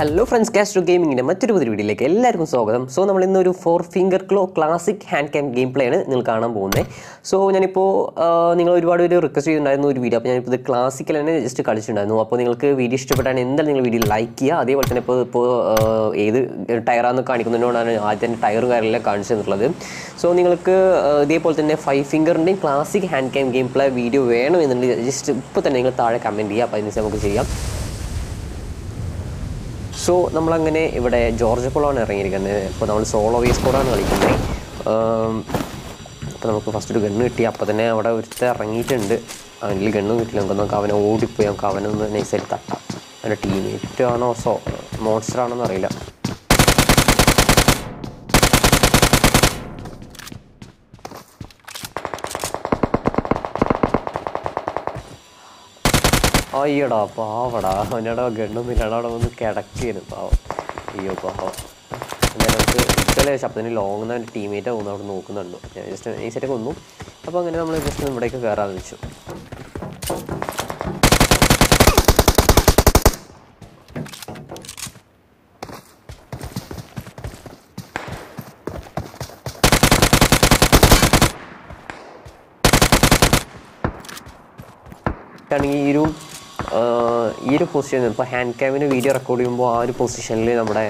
Hello friends castor ഗെയിമിങ്ങിന്റെ മറ്റൊരു പുതിയ വീഡിയോയിലേക്ക് എല്ലാവർക്കും സ്വാഗതം. സോ നമ്മൾ ഇന്നൊരു four finger claw classic hand cam game play ആണ് നിങ്ങൾ കാണാൻ പോകുന്നത്. സോ ഞാനിപ്പോൾ നിങ്ങൾ ഒരുപാട് പേര് റിക്വസ്റ്റ് ചെയ്തിട്ടുണ്ടായിരുന്നു ഒരു വീഡിയോ അപ്പോൾ ഞാനിപ്പോൾ ഇത് ക്ലാസിക്കൽ തന്നെ ജസ്റ്റ് കളിച്ചിട്ടുണ്ടായിരുന്നു. അപ്പോൾ നിങ്ങൾക്ക് വീഡിയോ ഇഷ്ടപ്പെട്ടാണ് എന്തായാലും നിങ്ങൾ വീഡിയോ ലൈക്ക് ചെയ്യുക. അതേപോലെ തന്നെ ഇപ്പോൾ ഇപ്പോൾ ഏത് ടയറാണെന്ന് കാണിക്കുന്നതിനോടാണ് ആദ്യം തന്നെ ടയറും കാര്യമെല്ലാം കാണിച്ചു തന്നിട്ടുള്ളത്. സോ നിങ്ങൾക്ക് ഇതേപോലെ തന്നെ five ഫിംഗറിന്റെയും classic hand cam game play video വേണമെന്നുണ്ടെങ്കിൽ ജസ്റ്റ് ഇപ്പോൾ തന്നെ നിങ്ങൾ താഴെ കമന്റ് ചെയ്യുക. അപ്പോൾ അതിനനുസരിച്ച് നമുക്ക് ചെയ്യാം. സോ നമ്മളങ്ങനെ ഇവിടെ ജോർജ് പോളാണ് ഇറങ്ങിയിരിക്കുന്നത്. ഇപ്പോൾ നമ്മൾ സോളോ വേസ് കോഡാണ് കളിക്കുന്നത്. അപ്പോൾ നമുക്ക് ഫസ്റ്റ് ഒരു ഗണ്ണ് കിട്ടി. അപ്പോൾ തന്നെ അവിടെ ഒരുത്ത ഇറങ്ങിയിട്ടുണ്ട്. അവനിൽ ഗണ്ണും കിട്ടില്ല. നമുക്ക് നമുക്ക് അവനെ ഓടിപ്പോയി. നമുക്ക് അവനൊന്ന് നൈസായിട്ട് തട്ടാം. അവന്റെ ടീമേറ്റ് ആണോ? സോ മോൺസ്റ്റർ ആണോ അറിയില്ല. അയ്യടാ പാവടാ. അവനോട് ഗണ്ണൊന്നും ഇല്ലാണ്ട് അവിടെ വന്ന് കിടക്കിയിരുന്നു പാവം. അയ്യോ പാവം. എന്തായാലും നമുക്ക് ഇഷ്ടമല്ലേ ശബ്ദത്തിന് ലോങ് എന്ന ടീമേറ്റ് ആകുന്നു അവിടെ നോക്കുന്നുണ്ട്. ഞാൻ ജസ്റ്റ് ഈ സെറ്റൊക്കെ വന്നു. അപ്പോൾ അങ്ങനെ നമ്മൾ ജസ്റ്റ് ഇവിടേക്ക് കയറാമെന്ന് വെച്ചു. കാരണം ഈ ആ, ഈ ഒരു പൊസിഷൻ ഇപ്പോൾ ഹാൻഡ് ക്യാമിന് വീഡിയോ റെക്കോർഡ് ചെയ്യുമ്പോൾ ആ ഒരു പൊസിഷനിൽ നമ്മുടെ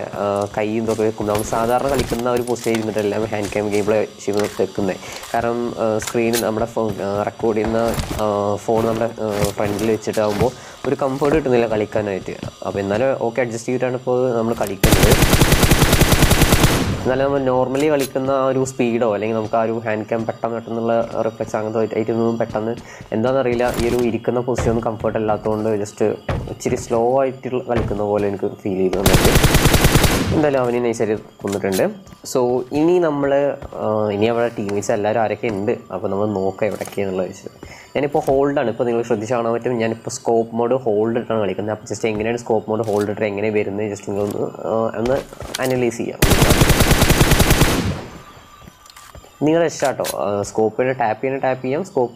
കൈ ഇതൊക്കെ വെക്കും നമ്മൾ സാധാരണ കളിക്കുന്ന ഒരു പൊസിഷൻ ഇരുന്നിട്ടല്ല ഹാൻഡ് ക്യാം ഗെയിം പ്ലേ ചെയ്യുന്നത് വെക്കുന്നത് കാരണം സ്ക്രീൻ നമ്മുടെ ഫോൺ റെക്കോർഡ് ചെയ്യുന്ന ഫോൺ നമ്മുടെ ഫ്രണ്ടിൽ വെച്ചിട്ടാകുമ്പോൾ ഒരു കംഫർട്ട് കിട്ടുന്നില്ല കളിക്കാനായിട്ട്. അപ്പോൾ എന്നാലും ഓക്കെ അഡ്ജസ്റ്റ് ചെയ്തിട്ടാണ് ഇപ്പോൾ നമ്മൾ കളിക്കുന്നത്. എന്നാലും നമ്മൾ നോർമലി കളിക്കുന്ന ആ ഒരു സ്പീഡോ അല്ലെങ്കിൽ നമുക്ക് ആ ഒരു ഹാൻഡ് ക്യാം പെട്ടെന്ന് പെട്ടെന്നുള്ള റിഫ്ലക്സ് അങ്ങനത്തെ ഐറ്റൊന്നും പെട്ടെന്ന് എന്താണെന്നറിയില്ല ഈ ഒരു ഇരിക്കുന്ന പൊസിഷൻ ഒന്നും കംഫർട്ട് അല്ലാത്തതുകൊണ്ട് ജസ്റ്റ് ഇച്ചിരി സ്ലോ ആയിട്ട് കളിക്കുന്ന പോലെ എനിക്ക് ഫീൽ ചെയ്തു വന്നിട്ട് എന്തായാലും അവന് നൈസായിട്ട് കൊന്നിട്ടുണ്ട്. സോ ഇനി നമ്മൾ ഇനി അവിടെ ടീമേറ്റ്സ് എല്ലാവരും ആരൊക്കെ ഉണ്ട്? അപ്പോൾ നമ്മൾ നോക്കാം എവിടെയൊക്കെയാണെന്നുള്ള വെച്ചത് ഞാനിപ്പോൾ ഹോൾഡാണ് ഇപ്പോൾ നിങ്ങൾ ശ്രദ്ധിച്ച് കാണാൻ പറ്റും? ഞാനിപ്പോൾ സ്കോപ്പ് മോഡ് ഹോൾഡ് ഇട്ടാണ് കളിക്കുന്നത്. അപ്പോൾ ജസ്റ്റ് എങ്ങനെയാണ് സ്കോപ്പ് മോഡ് ഹോൾഡ് ഇട്ട് എങ്ങനെ വരുന്നത്? ജസ്റ്റ് നിങ്ങളൊന്ന് ഒന്ന് അനലൈസ് ചെയ്യാം. നിങ്ങളുടെ ഇഷ്ടം കേട്ടോ സ്കോപ്പ് ടാപ്പ് ചെയ്യണ ടാപ്പ് ചെയ്യാം സ്കോപ്പ്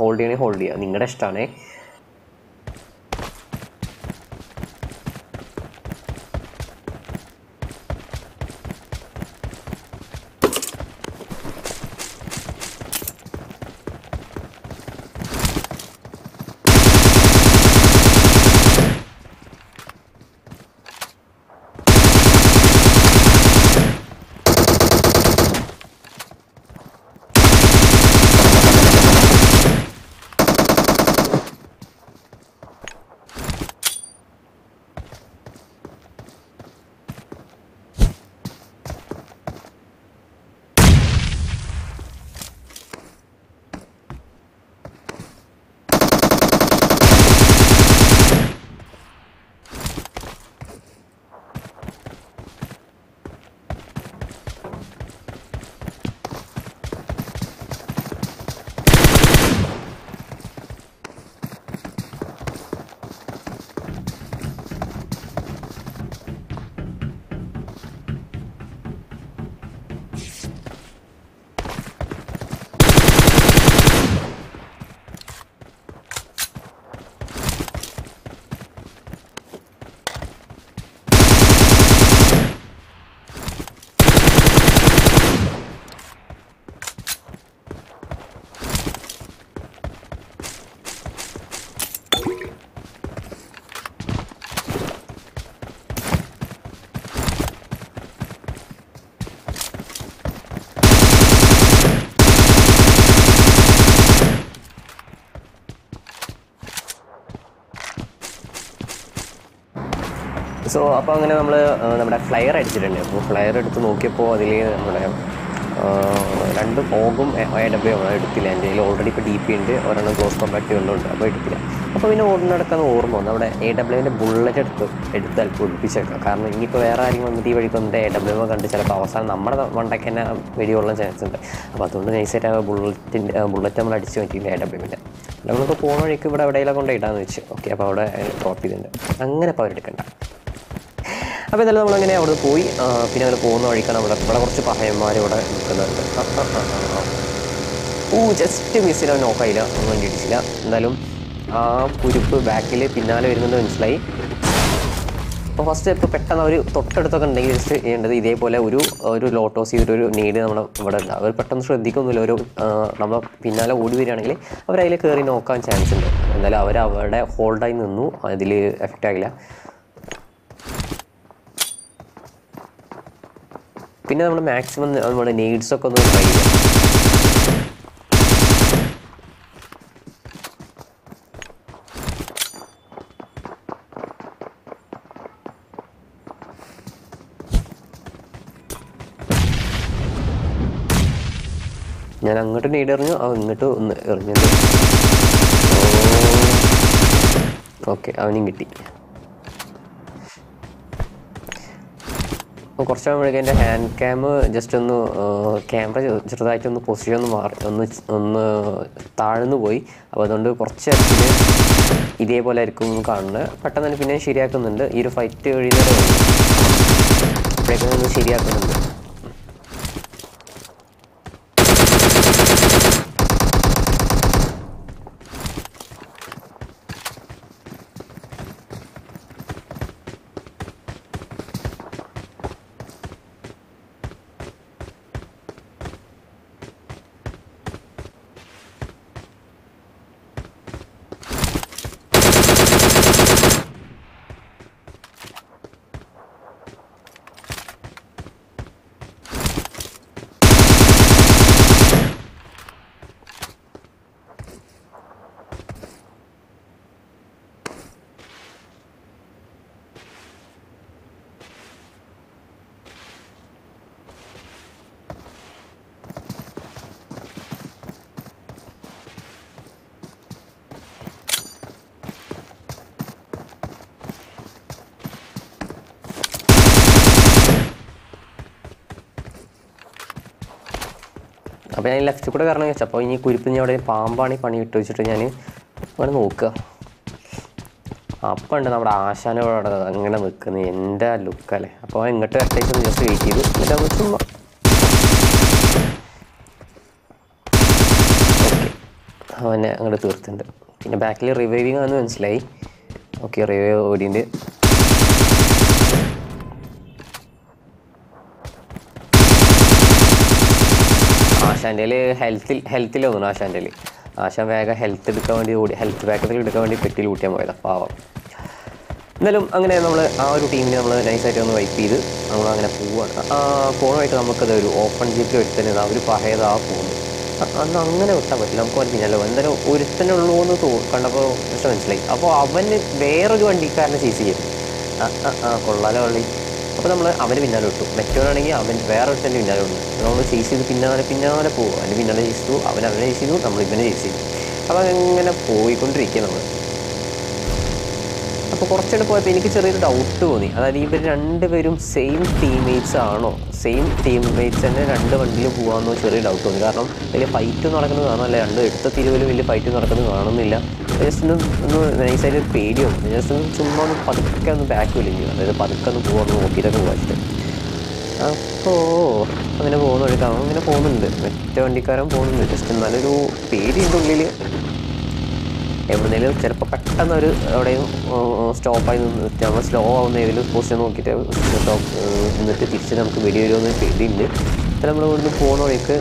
ഹോൾഡ് ചെയ്യണേ ഹോൾഡ് ചെയ്യാം. നിങ്ങളുടെ ഇഷ്ടമാണേ സോ അപ്പോൾ അങ്ങനെ നമ്മൾ നമ്മുടെ ഫ്ലയർ അടിച്ചിട്ടുണ്ട്. അപ്പോൾ ഫ്ലയർ എടുത്ത് നോക്കിയപ്പോൾ അതിൽ നമ്മുടെ രണ്ട് ഓഗും എ ഡബ്ല്യു ആണ് എടുത്തില്ല. എന്റെ കയ്യിൽ ഓൾറെഡി ഇപ്പോൾ ഡി പി ഉണ്ട്. ഒരെണ്ണം ക്ലോസ് കോമ്പാക്റ്റ് വെള്ളമുണ്ട് അപ്പോൾ എടുത്തില്ല. അപ്പോൾ പിന്നെ ഓടുന്നിടക്കാൻ ഓർമ്മ വന്നു. നമ്മുടെ എ ഡബ്ല്യുവിന്റെ ബുള്ളറ്റ് എടുത്ത് എടുത്ത് അല്പം ഒളിപ്പിച്ചേക്കാം കാരണം ഇനിയിപ്പോൾ വേറെ ആരെങ്കിലും വന്നിട്ട് ഈ വഴിക്ക് വന്നിട്ട് എ ഡബ്ല്യു കണ്ട് ചിലപ്പോൾ അവസാനം നമ്മുടെ വണ്ടയ്ക്ക് തന്നെ വെടിയുള്ള ചാൻസ് ഉണ്ട്. അപ്പോൾ അതുകൊണ്ട് നൈസായിട്ട് ആ ബുള്ളറ്റിന്റെ ബുള്ളറ്റ് നമ്മൾ അടിച്ച് പറ്റിയില്ല എ ഡബ്ല്യുവിന്റെ നമ്മളിപ്പോൾ പോകുന്ന വഴിക്ക് ഇവിടെ എവിടെയെല്ലാം കൊണ്ട് ഇടാന്ന് വെച്ച്. ഓക്കെ അപ്പോൾ അവിടെ ഡ്രോപ്പ് ചെയ്തിട്ടുണ്ട്. അങ്ങനെ അപ്പോൾ അവരെടുക്കണ്ട അപ്പോൾ എന്തായാലും നമ്മളങ്ങനെ അവിടെ പോയി പിന്നെ അങ്ങനെ പോകുന്ന വഴിക്കാണ് അവിടെ ഇവിടെ കുറച്ച് പഹയന്മാർ ഇവിടെ നിൽക്കുന്നുണ്ട്. ഓ ജസ്റ്റ് മിസ് അവൻ നോക്കായില്ല ഒന്നും വണ്ടി ഇടിച്ചില്ല എന്തായാലും ആ കുരുപ്പ് ബാക്കിൽ പിന്നാലെ വരുന്നത് മനസ്സിലായി. അപ്പോൾ ഫസ്റ്റ് ഇപ്പോൾ പെട്ടെന്ന് അവർ തൊട്ടടുത്തൊക്കെ ഉണ്ടെങ്കിൽ ജസ്റ്റ് ചെയ്യേണ്ടത് ഇതേപോലെ ഒരു ഒരു ലോട്ടോസ് ഒരു നീഡ് നമ്മുടെ ഇവിടെ ഉണ്ട്. അവർ പെട്ടെന്ന് ശ്രദ്ധിക്കൊന്നുമില്ല ഒരു നമ്മൾ പിന്നാലെ ഓടി വരികയാണെങ്കിൽ അവർ അതിൽ കയറി നോക്കാൻ ചാൻസ് ഉണ്ട്. എന്തായാലും അവർ അവരുടെ ഹോൾഡായി നിന്നു അതിൽ എഫക്റ്റ് ആകില്ല പിന്നെ നമ്മൾ മാക്സിമം നമ്മുടെ നീഡ്സ് ഒക്കെ ഒന്ന് ട്രൈ ചെയ്യാം. ഞാൻ അങ്ങോട്ട് നീഡ് എറിഞ്ഞു അവൻ ഇങ്ങോട്ട് ഒന്ന് എറിഞ്ഞു. ഓക്കെ അവനും കിട്ടി. കുറച്ച് കഴിയുമ്പോഴേക്കും എന്റെ ഹാൻഡ് ക്യാം ജസ്റ്റ് ഒന്ന് ക്യാമറ ചെറുതായിട്ടൊന്ന് പൊസിഷൻ ഒന്ന് മാറി ഒന്ന് ഒന്ന് താഴ്ന്നു പോയി. അപ്പോൾ അതുകൊണ്ട് കുറച്ച് നേരത്തിന് ഇതേപോലെ ആയിരിക്കും കാണുന്നത്. പെട്ടെന്ന് തന്നെ പിന്നെ ശരിയാക്കുന്നുണ്ട്. ഈ ഒരു ഫൈറ്റ് കഴിയുന്നവരെ അപ്പോഴേക്കും ഒന്ന് ശരിയാക്കുന്നുണ്ട്. അപ്പോൾ ഞാൻ ലെഫ്റ്റ് കൂടെ കാരണം വെച്ചാൽ അപ്പോൾ ഇനി കുരിപ്പിന് അവിടെ പാമ്പാണ് ഈ പണി ഇട്ട് വെച്ചിട്ട് ഞാൻ അങ്ങനെ നോക്കുക. അപ്പം ഉണ്ട് നമ്മുടെ ആശാന അവിടെ അങ്ങനെ നിൽക്കുന്നത് എന്റെ ലുക്കല്ലേ അപ്പോൾ ഇങ്ങോട്ട് അറ്റേക്ക് ജസ്റ്റ് വെയിറ്റ് ചെയ്തു. എന്നിട്ട് അത് ചുമ്മാ അവനെ അങ്ങോട്ട് തീർത്തിട്ടുണ്ട്. പിന്നെ ബാക്കിൽ റിവൈവിങ് ആണെന്ന് മനസ്സിലായി. ഓക്കെ റിവൈവ് ഓടിയുണ്ട്. ആശാന്റെ ഹെൽത്തിൽ ഹെൽത്തിൽ തോന്നുന്നു ആശാന്റെ ആശാൻ വേഗം ഹെൽത്ത് എടുക്കാൻ വേണ്ടി ഓടി ഹെൽത്ത് പാക്കറ്റിൽ എടുക്കാൻ വേണ്ടി പെട്ടിയിൽ കൂട്ടിയാൽ പോയത് പാവം. എന്നാലും അങ്ങനെ നമ്മൾ ആ ഒരു ടീമിനെ നമ്മൾ നൈസായിട്ട് ഒന്ന് വൈപ്പ് ചെയ്ത് നമ്മൾ അങ്ങനെ പോവുകയാണ് ആ പോണമായിട്ട് നമുക്കത് ഒരു ഓപ്പൺ ജീപ്പിൽ ഒരുത്തന്നെ അവർ പഴയതാ പോകുന്നു അന്ന് അങ്ങനെ വിട്ടാൻ പറ്റില്ല നമുക്ക് മനസ്സിലല്ലോ എന്തായാലും ഒരുത്തനുള്ളൂ എന്ന് തോ കണ്ടപ്പോൾ മനസ്സിലായി. അപ്പോൾ അവന് വേറൊരു വണ്ടിക്കാരനെ ചേസ് ചെയ്തു. ആ ആ കൊള്ളാലോ വള്ളി അപ്പോൾ നമ്മൾ അവന് പിന്നാലെ വിട്ടു മറ്റവനാണെങ്കിൽ അവൻ വേറെ തന്നെ പിന്നാലെ വിട്ടു നമ്മൾ ചേസ് ചെയ്ത് പിന്നാലെ പിന്നാലെ പോകും അവന് പിന്നാലെ ചേസ് ചെയ്തു. അവൻ അവനെ ചേസ് ചെയ്തു. നമ്മൾ ഇവനെ ചേസ് ചെയ്തു. അപ്പോൾ അങ്ങനെ പോയിക്കൊണ്ടിരിക്കുക നമ്മൾ അപ്പോൾ കുറച്ചുകൂടെ പോയപ്പോൾ എനിക്ക് ചെറിയൊരു ഡൗട്ട് തോന്നി. അതായത് ഇവർ രണ്ടുപേരും സെയിം ടീംമേറ്റ്സ് ആണോ? സെയിം ടീംമേറ്റ്സ് തന്നെ രണ്ട് വണ്ടിയിൽ പോകാമെന്നോ ചെറിയ ഡൗട്ട് തോന്നി. കാരണം വലിയ ഫൈറ്റ് നടക്കുന്നത് കാണാനല്ല രണ്ട് എടുത്ത തിരുവിൽ വലിയ ഫൈറ്റ് നടക്കുന്നത് കാണുന്നില്ല. ജസ്റ്റ് ഒന്ന് ഒരു പേടി വന്നു ജസ്റ്റ് ഒന്ന് ചുമ്മാ ഒന്ന് പതുക്കെ ഒന്ന് ബാക്ക് വലിഞ്ഞു അതായത് പതുക്കെ ഒന്ന് പോകാൻ നോക്കിയിട്ടൊക്കെ പോയിട്ട് അപ്പോൾ അങ്ങനെ പോകുന്ന വഴിക്ക് അങ്ങനെ പോകുന്നുണ്ട്. മറ്റേ വണ്ടിക്കാരൻ പോകുന്നുണ്ട്. ജസ്റ്റ് നല്ലൊരു പേടിയുണ്ട് ഉള്ളിൽ എവിടെന്നെങ്കിലും ചിലപ്പോൾ പെട്ടെന്ന് ഒരു എവിടെയും സ്റ്റോപ്പായി നിന്ന് നമ്മൾ സ്ലോ ആവുന്ന ഏതെങ്കിലും പോസ്റ്റ് നോക്കിയിട്ട് സ്റ്റോപ്പ് നിന്നിട്ട് തിരിച്ച് നമുക്ക് വെടി വരുമെന്ന് പേടിയുണ്ട്. അപ്പം നമ്മൾ ഇവിടുന്ന് പോകുന്ന വഴിക്ക്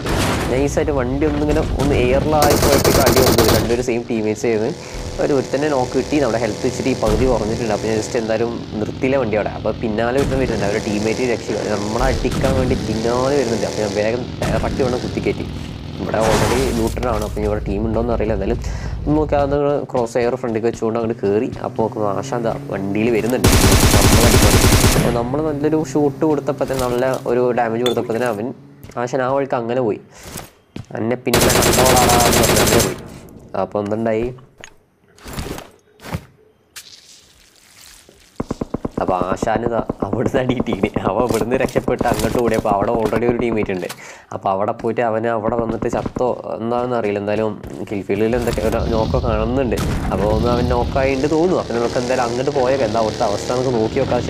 നൈസായിട്ട് വണ്ടി ഒന്നിങ്ങനെ ഒന്ന് എയറിലായി പോയപ്പോഴേക്കും അടി വന്നത്. രണ്ടുപേരും സെയിം ടീമേറ്റ്സ് ചെയ്ത് ഒരു ഒരുത്തന്നെ നോക്ക് കിട്ടി. നമ്മുടെ ഹെൽത്ത് ഇച്ചിരി പകുതി കുറഞ്ഞിട്ടുണ്ട്. അപ്പോൾ ഞാൻ ജസ്റ്റ് എന്തായാലും നിർത്തിയില്ല വണ്ടി അവിടെ. അപ്പോൾ പിന്നാലെ ഒരുത്തൻ വരുന്നുണ്ട്. അവരുടെ ടീമേറ്റ് രക്ഷ നമ്മളെ അടിക്കാൻ വേണ്ടി പിന്നാലെ വരുന്നുണ്ട്. അപ്പോൾ ഞാൻ വേഗം പട്ടി വേണം കുത്തിക്കയറ്റി. ഇവിടെ ഓൾറെഡി ലൂട്ടറാണ് അപ്പോൾ ഇവിടെ ടീം ഉണ്ടോയെന്ന് അറിയില്ല. എന്തായാലും നോക്കി അത് ക്രോസ് എയർ ഫ്രണ്ടിലേക്ക് വെച്ചുകൊണ്ട് അങ്ങോട്ട് കയറി അപ്പോൾ നോക്കുമ്പോൾ ആശാന്ത വണ്ടിയിൽ വരുന്നുണ്ട്. നമ്മൾ നമ്മൾ നല്ലൊരു ഷൂട്ട് കൊടുത്തപ്പോൾ തന്നെ നല്ല ഒരു ഡാമേജ് കൊടുത്തപ്പോൾ തന്നെ അവൻ ആശാൻ ആ വഴിക്ക് അങ്ങനെ പോയി. എന്നെ പിന്നെ കണ്ടോളാടാന്ന് പറഞ്ഞ് അങ്ങനെ പോയി. അപ്പോൾ എന്തുണ്ടായി? അപ്പോൾ ആശാന് അവിടുന്ന് അടി ടീമിന് അവൻ ഇവിടുന്ന് രക്ഷപ്പെട്ട് അങ്ങോട്ട് ഓടിയപ്പോൾ അവിടെ ഓൾറെഡി ഒരു ടീമേറ്റ് ഉണ്ട്. അപ്പോൾ അവിടെ പോയിട്ട് അവന് അവിടെ വന്നിട്ട് ചത്തോ എന്താണെന്ന് അറിയില്ല. എന്തായാലും കിൽഫീൽഡിൽ എന്തൊക്കെ ഒരു നോക്കോ കാണുന്നുണ്ട്. അപ്പോൾ ഒന്ന് അവൻ നോക്കായിട്ട് തോന്നുന്നു. അപ്പോൾ നമുക്ക് എന്തായാലും അങ്ങോട്ട് പോയേക്കാം. എന്താ അവിടുത്തെ അവസ്ഥ? നമുക്ക് നോക്കി നോക്കാൻ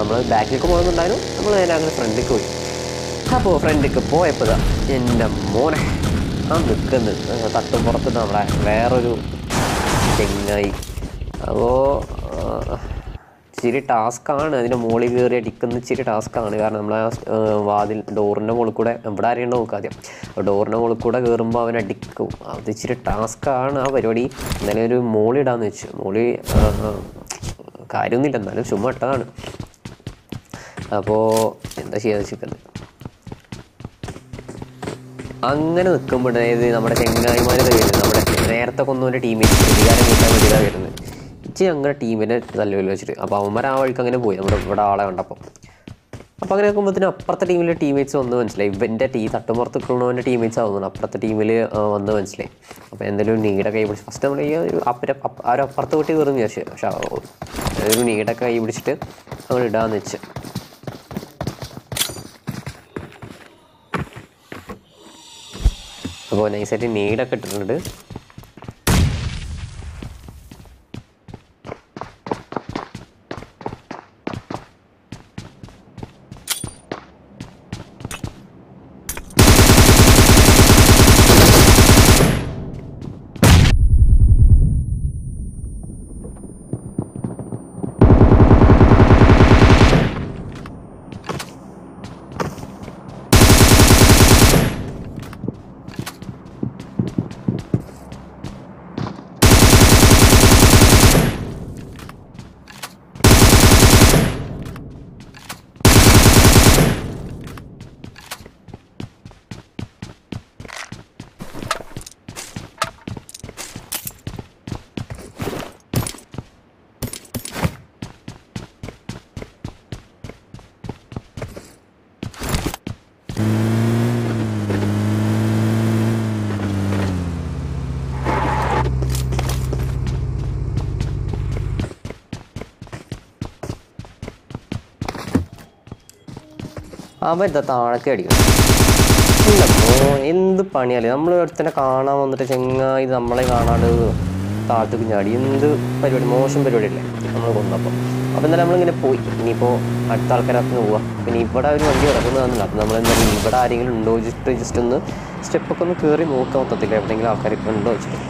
നമ്മൾ ബാക്കിലേക്ക് പോകുന്നുണ്ടായിരുന്നു നമ്മൾ നേരെ അങ്ങനെ ഫ്രണ്ടിലേക്ക് പോയി. അപ്പോൾ ഫ്രണ്ടിക്ക് പോയപ്പോൾ ദാ എന്റെ മോനെ. ആ നിൽക്കുന്നു തട്ടും പുറത്ത് നമ്മുടെ വേറൊരു ചെങ്ങായി അപ്പോൾ ഇച്ചിരി ടാസ്ക്കാണ് അതിന്റെ മുകളിൽ കയറി അടിക്കുന്ന ഇച്ചിരി ടാസ്ക്കാണ് കാരണം നമ്മൾ ആ വാതിൽ ഡോറിന്റെ മുകളിൽ കൂടെ എവിടെ അറിയണ്ട നോക്കുക ആദ്യം. ഡോറിന്റെ മുകളിൽ കൂടെ കയറുമ്പോൾ അവൻ അടിക്കും. അത് ഇച്ചിരി ടാസ്ക്കാണ് ആ പരിപാടി. ഇന്നലെ ഒരു മോളിടാന്ന് വെച്ചു. മോളി കാര്യമൊന്നുമില്ല. എന്നാലും ചുമ്മാ ഇട്ടതാണ്. അപ്പോൾ എന്താ ചെയ്യാന്ന് വെച്ചിരിക്കുന്നത്? അങ്ങനെ നിൽക്കുമ്പോൾ അതായത് നമ്മുടെ ചെങ്ങായിമാർ വരുന്നത്. നമ്മുടെ നേരത്തെ കൊന്നവന്റെ ടീമേറ്റ് പ്രതികാരം കൂട്ടാൻ വേണ്ടിയിട്ടാണ് വരുന്നത്. ഇച്ചി അങ്ങനെ ടീമിനെ തല്ലുവിൽ വെച്ചിട്ട്. അപ്പോൾ അവന്മാർ ആ വഴിക്ക് അങ്ങനെ പോയി. നമ്മുടെ ഇവിടെ ആളെ കണ്ടപ്പോൾ അപ്പോൾ അങ്ങനെ നോക്കുമ്പോഴത്തേനും അപ്പുറത്തെ ടീമിലെ ടീമേറ്റ്സ് വന്ന് മനസ്സിലായി. ഇവന്റെ ടീ തട്ടുമ്പുറത്ത് നിൽക്കുന്നവന്റെ ടീമേറ്റ്സ് ആവുന്നുണ്ട് അപ്പുറത്തെ ടീമിൽ വന്ന് മനസ്സിലായി. അപ്പോൾ എന്തെങ്കിലും നീട കൈ പിടിച്ച് ഫസ്റ്റ് നമ്മൾ ഈ അപ്പര അപ്പുറത്ത് കൂട്ടി കയറും വിചാരിച്ചു. പക്ഷേ ഒരു നീടൊക്കെ കൈ പിടിച്ചിട്ട് നമ്മൾ ഇടാന്ന് വെച്ച്. അപ്പോൾ നൈസായിട്ട് നീടൊക്കെ ഇട്ടിട്ടുണ്ട്. അവൻ എന്താ താഴേക്ക് അടിക്കും ഇല്ലപ്പോ എന്ത് പണിയല്ലേ നമ്മൾ ഒരുത്തനെ കാണാൻ വന്നിട്ട് ചെങ്ങായി നമ്മളെ കാണാണ്ട് താഴത്തേക്ക് ചാടി എന്ത് പരിപാടി? മോശം പരിപാടി അല്ലേ നമ്മൾ കൊന്നപ്പോൾ അപ്പം എന്തായാലും നമ്മളിങ്ങനെ പോയി. ഇനിയിപ്പോൾ അടുത്ത ആൾക്കാരൊക്കെ പോവാം. പിന്നെ ഇവിടെ ഒരു വണ്ടി കിടക്കുന്നതാണല്ലോ അപ്പം നമ്മൾ എന്തായാലും ഇവിടെ ആരെങ്കിലും ഉണ്ടോ ജസ്റ്റ് ജസ്റ്റ് ഒന്ന് സ്റ്റെപ്പൊക്കെ ഒന്ന് കയറി നോക്കാൻ മൊത്തത്തിൽ. എവിടെയെങ്കിലും ആൾക്കാരൊക്കെ ഉണ്ടോ വെച്ചിട്ട്.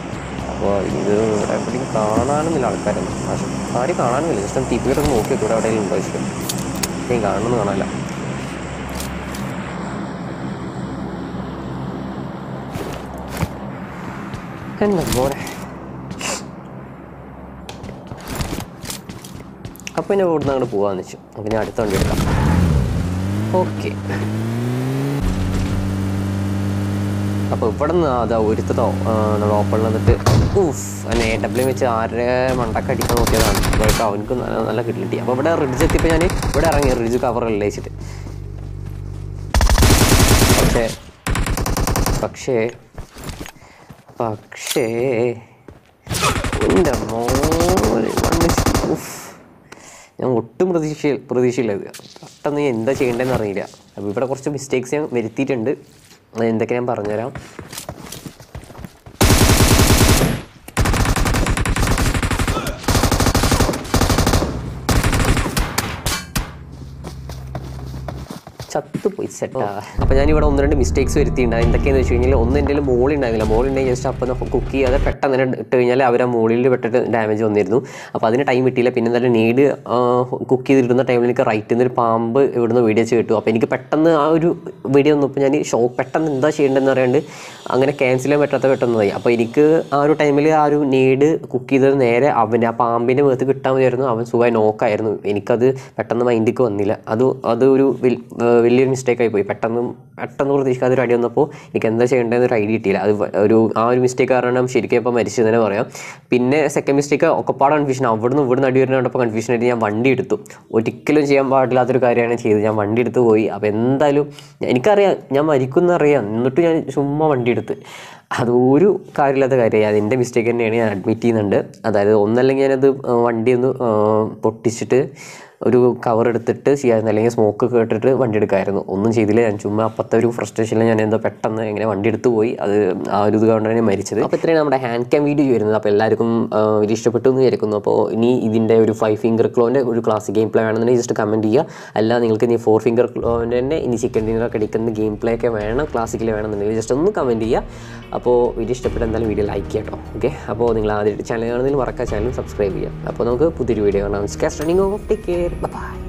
അപ്പോൾ ഇത് ഇവിടെ എവിടെയും കാണാനൊന്നുമില്ല ആൾക്കാരൊന്നും. പക്ഷേ ആരും കാണാനൊന്നുമില്ല ജസ്റ്റ് ടി പി ഒക്കെ നോക്കി ഇവിടെ എവിടെയെങ്കിലും ഉണ്ടോ വെച്ചിട്ട്. ഇനി കാണണമെന്ന് കാണാനില്ല. എന്നെ പോലെ അപ്പോൾ ഇനി ഇവിടുന്ന് അങ്ങോട്ട് പോകാമെന്ന് വെച്ചു അപ്പോൾ ഇനി അടുത്ത വണ്ടി എടുക്കാം ഓക്കെ അപ്പോൾ ഇവിടെ നിന്ന് അതാ ഒരുത്തതോ നമ്മൾ ഓപ്പണിൽ വന്നിട്ട് ഊഫ് എന്നെ എ ഡബ്ല്യു വെച്ച് ആരെ മണ്ടക്ക അടിക്കാൻ നോക്കിയതാണ് അപ്പോഴേക്കും അവനക്ക് നല്ല നല്ല കിട്ടി അപ്പോൾ ഇവിടെ റിഡ്ജ് എത്തിയപ്പോൾ ഞാൻ ഇവിടെ ഇറങ്ങി റിഡ്ജ് കവർ വെച്ചിട്ട് പക്ഷേ പക്ഷേ പക്ഷേ എന്റെ മോനെ. ഞാൻ ഒട്ടും പ്രതീക്ഷ പ്രതീക്ഷയില്ല ഇത്. പെട്ടെന്ന് എന്താ ചെയ്യേണ്ടതെന്ന് അറിയില്ല. അപ്പോൾ ഇവിടെ കുറച്ച് മിസ്റ്റേക്സ് ഞാൻ വരുത്തിയിട്ടുണ്ട്. എന്തൊക്കെ ഞാൻ പറഞ്ഞുതരാം. ചത്തുപോയി സെറ്റാ അപ്പോൾ ഞാൻ ഇവിടെ ഒന്ന് രണ്ട് മിസ്റ്റേക്സ് വരുത്തിയിട്ടുണ്ട്. എന്തൊക്കെയാണെന്ന് വെച്ച് കഴിഞ്ഞാൽ ഒന്ന് എന്റെ മോൾ ഉണ്ടായിരുന്നില്ല മോൾ ഉണ്ടെങ്കിൽ ജസ്റ്റ് അപ്പം കുക്ക് ചെയ്യാതെ പെട്ടെന്ന് തന്നെ ഇട്ട് കഴിഞ്ഞാൽ അവർ ആ മോളിൽ പെട്ടിട്ട് ഡാമേജ് വന്നിരുന്നു. അപ്പോൾ അതിന് ടൈം കിട്ടിയില്ല. പിന്നെ എന്തായാലും നീഡ് കുക്ക് ചെയ്തിരുന്ന ടൈമിൽ എനിക്ക് റൈറ്റിൽ നിന്ന് ഒരു പാമ്പ് ഇവിടുന്ന് വീഡിയോ കിട്ടും. അപ്പോൾ എനിക്ക് പെട്ടെന്ന് ആ ഒരു വീഡിയോ വന്നപ്പോൾ ഞാൻ ഷോക്ക് പെട്ടെന്ന് എന്താ ചെയ്യേണ്ടതെന്ന് അറിയാണ്ട് അങ്ങനെ ക്യാൻസൽ ചെയ്യാൻ പറ്റാത്ത പെട്ടെന്നായി. അപ്പോൾ എനിക്ക് ആ ഒരു ടൈമിൽ ആ ഒരു നീഡ് കുക്ക് ചെയ്തത് നേരെ അവന്റെ ആ പാമ്പിന്റെ മുഖത്ത് കിട്ടാൻ മതിയായിരുന്നു അവൻ സുഖമായി നോക്കായിരുന്നു എനിക്കത് പെട്ടെന്ന് മൈൻഡിക്ക് വന്നില്ല. അത് അത് ഒരു വലിയൊരു മിസ്റ്റേക്ക് പോയി. പെട്ടെന്ന് പെട്ടെന്ന് പ്രതീക്ഷിക്കാതെ ഒരു അടി വന്നപ്പോൾ എനിക്ക് എന്താ ചെയ്യേണ്ടതെന്ന് ഒരു ഐഡിയ കിട്ടിയില്ല. അത് ഒരു ആ ഒരു മിസ്റ്റേക്ക് കാരണം ശരിക്കും ഇപ്പോൾ മരിച്ചു തന്നെ പറയാം. പിന്നെ സെക്കൻഡ് മിസ്റ്റേക്ക് ഒക്കെപ്പാട് കൺഫ്യൂഷൻ അവിടുന്ന് ഇവിടുന്ന് അടി വരുന്ന കണ്ടപ്പോൾ കൺഫ്യൂഷൻ ആയിട്ട് ഞാൻ വണ്ടി എടുത്തു. ഒരിക്കലും ചെയ്യാൻ പാടില്ലാത്തൊരു കാര്യമാണ് ചെയ്തത്. ഞാൻ വണ്ടി എടുത്ത് പോയി. അപ്പോൾ എന്തായാലും എനിക്കറിയാം. ഞാൻ മരിക്കുമെന്ന് അറിയാം എന്നിട്ട് ഞാൻ ചുമ്മാ വണ്ടി എടുത്ത്. അത് ഒരു കാര്യമില്ലാത്ത കാര്യമായി. അതിന്റെ മിസ്റ്റേക്ക് തന്നെയാണ്. ഞാൻ അഡ്മിറ്റ് ചെയ്യുന്നുണ്ട്. അതായത് ഒന്നല്ലെങ്കിൽ ഞാനത് വണ്ടി ഒന്ന് പൊട്ടിച്ചിട്ട് ഒരു കവർ എടുത്തിട്ട് ചെയ്യാമായിരുന്നു അല്ലെങ്കിൽ സ്മോക്ക് കേട്ടിട്ട് വണ്ടി എടുക്കായിരുന്നു. ഒന്നും ചെയ്തില്ല. ഞാൻ ചുമ്മാ അപ്പത്തെ ഒരു ഫ്രസ്ട്രേഷനിൽ ഞാൻ എന്തോ പെട്ടെന്ന് ഇങ്ങനെ വണ്ടി എടുത്ത് പോയി. അത് ആ ഒരു ഇത് കൊണ്ടാണ് ഞാൻ മരിച്ചത്. അപ്പോൾ ഇത്രയാണ് നമ്മുടെ ഹാൻഡ് ക്യാം വീഡിയോ വരുന്നത്. അപ്പോൾ എല്ലാവർക്കും ഇത് ഇഷ്ടപ്പെട്ടു എന്ന് വിചാരിക്കുന്നു. അപ്പോൾ ഇനി ഇതിന്റെ ഒരു ഫൈവ് ഫിംഗർ ക്ലോന്റെ ഒരു ക്ലാസ് ഗെയിം പ്ലേ വേണമെന്നുണ്ടെങ്കിൽ ജസ്റ്റ് കമന്റ് ചെയ്യുക. അല്ല നിങ്ങൾക്ക് ഇനി ഫോർ ഫിംഗർ ക്ലോന്റെ തന്നെ ഇനി ചിക്കൻ ഡിന്നറൊക്കെ അടിക്കുന്ന ഗെയിം പ്ലേ ഒക്കെ വേണം ക്ലാസിക്കൽ വേണമെന്നുണ്ടെങ്കിൽ ജസ്റ്റ് ഒന്ന് കമന്റ് ചെയ്യുക. അപ്പോൾ വീഡിയോ ഇഷ്ടപ്പെട്ട എന്തായാലും വീഡിയോ ലൈക്ക് ചെയ്യട്ടോ. ഓക്കെ അപ്പോൾ നിങ്ങൾ ആദ്യമായിട്ട് ചാനൽ കാണുന്നതിൽ മറക്കാൻ ചാനൽ സബ്സ്ക്രൈബ് ചെയ്യുക. അപ്പോൾ നമുക്ക് പുതിയൊരു വീഡിയോ കാണാം. Scarce running off take care later. Bye bye.